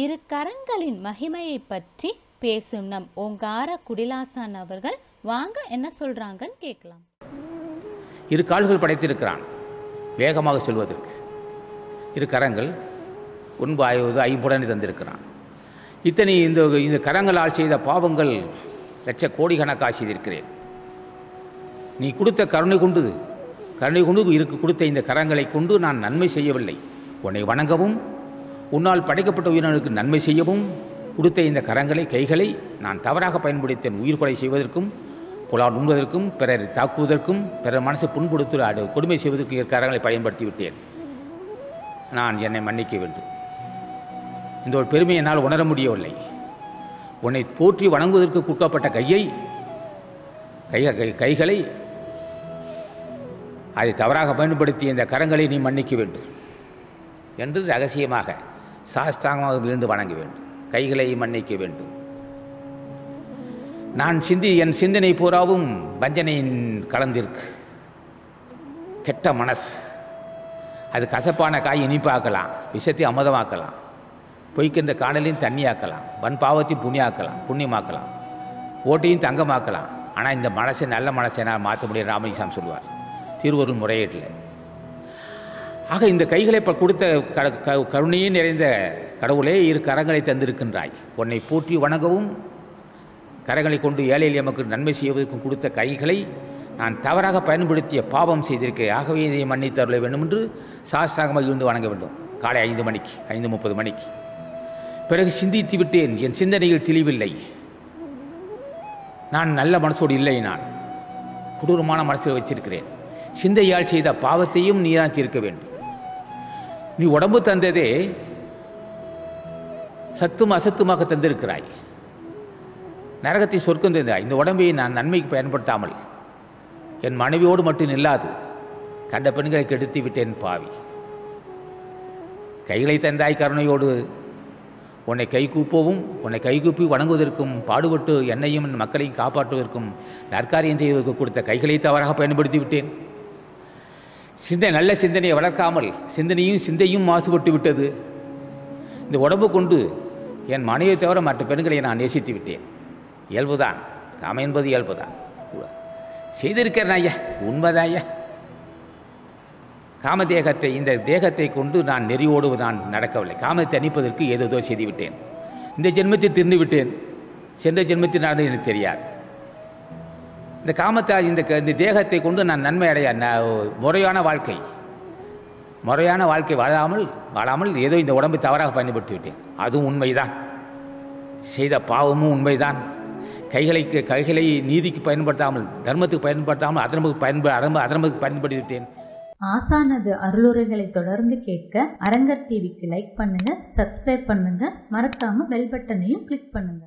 இரு கரங்களின் மகிமையை பற்றி பேசும் நம் ஓங்கார குடிலாசான் அவர்கள். வாங்க என்ன சொல்றாங்கன்னு கேட்கலாம். இரு கால்கள் படைத்திருக்கிறான். வேகமாக செல்வதற்கு. இரு கரங்கள் ஒன்பு ஆய்வது ஐம்புடனே தந்திருக்கிறான். இத்தனை இந்த இந்த கரங்களால் செய்த பாவங்கள் லட்ச கோடிக்கணக்காக செய்திருக்கிறேன். நீ கொடுத்த கருணை கொண்டு கருணை கொண்டு இருக்கு கொடுத்த இந்த கரங்களை கொண்டு நான் நன்மை செய்யவில்லை. உன்னை வணங்கவும் உன்னால் படைக்கப்பட்ட உயிரினருக்கு நன்மை செய்யவும் கொடுத்த இந்த கரங்களை கைகளை நான் தவறாக பயன்படுத்தேன் உயிர் கொலை செய்வதற்கும் புலால் உண்பதற்கும் பிறரை தாக்குவதற்கும் பிறர் மனசை புண்படுத்த அடு கொடுமை செய்வதற்கு கரங்களை பயன்படுத்தி விட்டேன் நான் என்னை மன்னிக்க வேண்டும். இந்த ஒரு பெருமையை என்னால் உணர முடியவில்லை. உன்னை போற்றி வணங்குவதற்கு கொடுக்கப்பட்ட கையை கை கை- கைகளை அதை தவறாக பயன்படுத்திய இந்த கரங்களை நீ மன்னிக்க வேண்டும். என்று ரகசியமாக சாஸ்தாங்கமாக விழுந்து வணங்க வேண்டும். கைகளை மன்னிக்க வேண்டும். நான் சிந்தி என் சிந்தனை பூராவும் வஞ்சனையின் கலந்திருக்கு. கெட்ட மனசு. அது கசப்பான காய் இனிப்பாக்கலாம். விஷத்தை அமுதமாக்கலாம். பொய்க்கின்ற காணலையும் தண்ணியாக்கலாம். வன் பாவத்தையும் புண்ணியாக்கலாம். புண்ணியமாக்கலாம். ஓட்டையும் தங்கமாக்கலாம். ஆனால் இந்த மனசை நல்ல மனசை நான் மாற்ற முடியும் ராமலிசாமி சொல்லுவார் திருவருள் முறையீட்டில் ஆக இந்த கைகளை இப்போ கொடுத்த க- கருணையே நிறைந்த கடவுளே இரு கரங்களை தந்திருக்கின்றாய். உன்னை போற்றி வணங்கவும். கரங்களை கொண்டு ஏழை எமக்கு நன்மை செய்வதற்கும் கொடுத்த கைகளை நான் தவறாக பயன்படுத்திய பாவம் செய்திருக்கிறேன். ஆகவே இதை மன்னித்தருள வேண்டும் என்று சாஸ்திராகமாக இருந்து வணங்க வேண்டும். காலை ஐந்து மணிக்கு ஐந்து முப்பது மணிக்கு. பிறகு சிந்தித்து விட்டேன். என் சிந்தனையில் தெளிவில்லை. நான் நல்ல மனசோடு இல்லை நான். கொடூரமான மனசில் வச்சிருக்கிறேன் சிந்தையால் செய்த பாவத்தையும் நீதான் தீர்க்க வேண்டும். நீ உடம்பு தந்ததே சத்தும் அசத்துமாக தந்திருக்கிறாய். நரகத்தை சொர்க்கம் தந்தாய் இந்த உடம்பை நான் நன்மைக்கு பயன்படுத்தாமல் என் மனைவியோடு மட்டும் இல்லாது கண்ட பெண்களை கெடுத்து விட்டேன் பாவி. கைகளை தந்தாய் கருணையோடு. உன்னை கைகூப்பவும் உன்னை கைகூப்பி வணங்குவதற்கும் பாடுபட்டு என்னையும் என் மக்களையும் காப்பாற்றுவதற்கும் நற்காரியம் செய்வதற்கு கொடுத்த கைகளை தவறாக பயன்படுத்தி விட்டேன். சிந்தை நல்ல சிந்தனையை வளர்க்காமல் சிந்தனையும் சிந்தையும் மாசுபட்டு விட்டது இந்த உடம்பு கொண்டு என் மனைவியை தவிர மற்ற பெண்களை நான் நேசித்து விட்டேன். இயல்புதான். காம என்பது இயல்புதான். செய்திருக்கிறேன் ஐயா. உண்மைதான் ஐயா. காம தேகத்தை இந்த தேகத்தை கொண்டு நான் நெறியோடு நான் நடக்கவில்லை. காமத்தை அணிப்பதற்கு ஏதேதோ செய்துவிட்டேன். இந்த ஜென்மத்தில் திருந்து விட்டேன் சென்ற ஜென்மத்தில் நடந்தது எனக்கு தெரியாது. இந்த காமத்தை இந்த இந்த தேகத்தை கொண்டு நான் நன்மை அடைய ந- முறையான வாழ்க்கை. முறையான வாழ்க்கை வாழாமல் வாழாமல் ஏதோ இந்த உடம்பை தவறாக பயன்படுத்தி விட்டேன் அதுவும் உண்மைதான். செய்த பாவமும் உண்மைதான். கைகளை கைகளை நீதிக்கு பயன்படுத்தாமல் தர்மத்துக்கு பயன்படுத்தாமல் அதர்மத்துக்கு பயன்ப அதர்மத்துக்கு பயன்படுத்தி விட்டேன் ஆசானது அருளுரைகளை தொடர்ந்து கேட்க அரங்கர் டிவிக்கு லைக் பண்ணுங்க சப்ஸ்கிரைப் பண்ணுங்க. மறக்காம பெல் பட்டனையும் கிளிக் பண்ணுங்க.